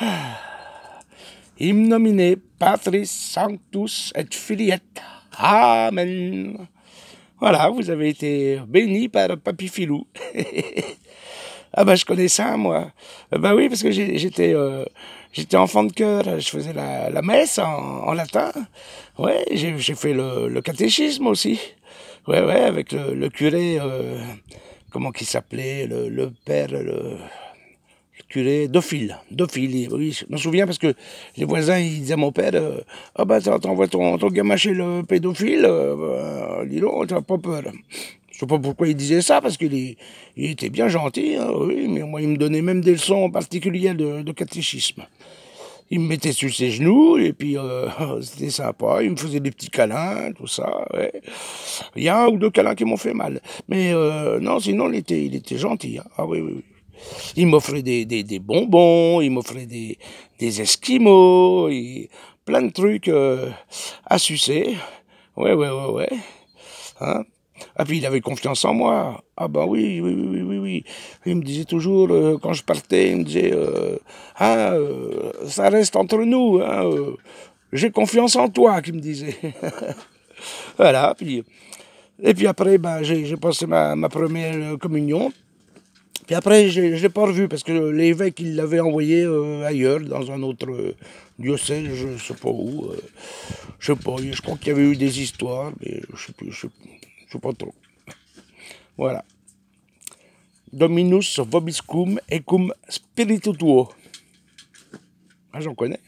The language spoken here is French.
Hymne nominé Patris Sanctus et Filiet. Amen. Voilà, vous avez été béni par Papy Filou. ah bah je connais ça moi. Bah oui parce que j'étais euh, j'étais enfant de cœur, je faisais la, messe en, latin. Ouais, j'ai fait le, catéchisme aussi. Ouais ouais avec le, curé euh, comment qu'il s'appelait le, le père le curé Dauphile. Dauphile, oui, je me souviens parce que les voisins, ils disaient à mon père euh, Ah ben, t'envoies ton, ton gamin chez le pédophile, euh, dis donc, t'as pas peur. Je sais pas pourquoi il disait ça, parce qu'il il était bien gentil, hein, oui, mais moi, il me donnait même des leçons particulières de, de catéchisme. Il me mettait sur ses genoux, et puis euh, c'était sympa, il me faisait des petits câlins, tout ça, ouais. Il y a un ou deux câlins qui m'ont fait mal. Mais euh, non, sinon, il était, il était gentil. Hein. Ah oui, oui, oui. Il m'offrait des, des, des, bonbons, il m'offrait des, des esquimaux, plein de trucs euh, à sucer. Ouais, ouais, ouais, ouais. Hein? Ah, puis il avait confiance en moi. Ah ben oui, oui, oui, oui, oui. Il me disait toujours, euh, quand je partais, il me disait, euh, ah, euh, ça reste entre nous, hein, j'ai confiance en toi, qu'il me disait. voilà, puis, et puis après, ben, j'ai passé ma, ma première communion. Puis après, je ne l'ai pas revu parce que l'évêque, il l'avait envoyé euh, ailleurs, dans un autre euh, diocèse, je ne sais pas où. Euh, je sais pas, je crois qu'il y avait eu des histoires, mais je ne sais, plus, je sais pas trop. Voilà. Dominus vobiscum ecum spiritu tuo. Ah, j'en connais.